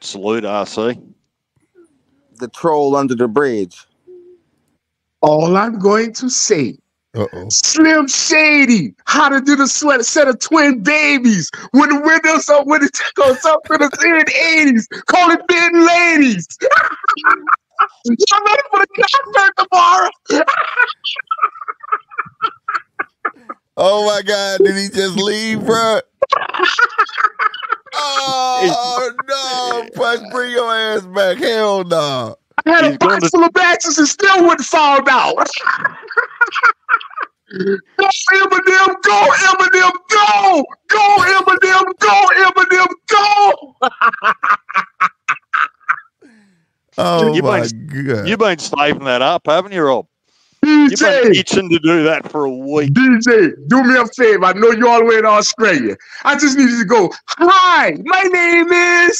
Salute RC. The troll under the bridge. All I'm going to say, Uh-oh. Slim Shady, how to do the sweat set of twin babies when the windows up when it goes up to the mid 80s. Call it big ladies. I'm ready for the concert tomorrow. Oh my God! Did he just leave, bro? Oh no! Punch, bring your ass back. Hell no. I had He's a going box to- full of matches and still wouldn't fall out. Go Eminem, go Eminem, go! Go Eminem, go Eminem, go! Oh You my might- God! You've been saving that up, haven't you, Rob? You've been DJ, itching to do that for a week. DJ, do me a favor. I know you're all the way in Australia. I just need you to go, hi, my name is